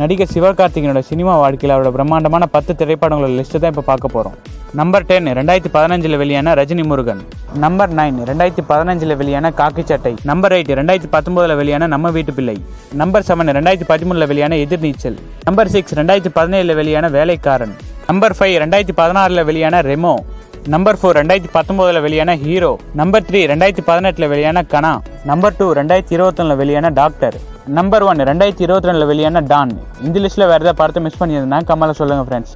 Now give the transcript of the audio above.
நடிகர் சிவகார்த்திகேயனோட சினிமா வாழ்க்கையில் அவரோட பிரம்மாண்டமான பத்து திரைப்படங்களோட லிஸ்ட்டு தான் இப்போ பார்க்க போகிறோம் நம்பர் டென் ரெண்டாயிரத்தி பதினஞ்சில் வெளியான ரஜினி முருகன். நம்பர் நைன் ரெண்டாயிரத்தி பதினஞ்சில் வெளியான காக்கி சட்டை. நம்பர் எயிட் ரெண்டாயிரத்தி பத்தொம்போதில் வெளியான நம்ம வீட்டு பிள்ளை. நம்பர் செவன் ரெண்டாயிரத்தி பதிமூணில் வெளியான எதிர்நீச்சல் நம்பர் சிக்ஸ் ரெண்டாயிரத்தி பதினேழில் வெளியான வேலைக்காரன். நம்பர் ஃபைவ் ரெண்டாயிரத்தி பதினாறில் வெளியான ரெமோ. நம்பர் ஃபோர் ரெண்டாயிரத்தி பத்தொம்போதில் வெளியான ஹீரோ நம்பர் த்ரீ ரெண்டாயிரத்தி பதினெட்டில் வெளியான கனா. நம்பர் டூ ரெண்டாயிரத்தி இருபத்தொன்னில் வெளியான டாக்டர் நம்பர் ஒன் ரெண்டாயிரத்தி இருபத்தி ரெண்டில் வெளியான டான் இந்த லிஸ்ட்டில் வேறு ஏதாவது படத்தை மிஸ் பண்ணியிருந்தா கமலை சொல்லுங்கள் ஃப்ரெண்ட்ஸ்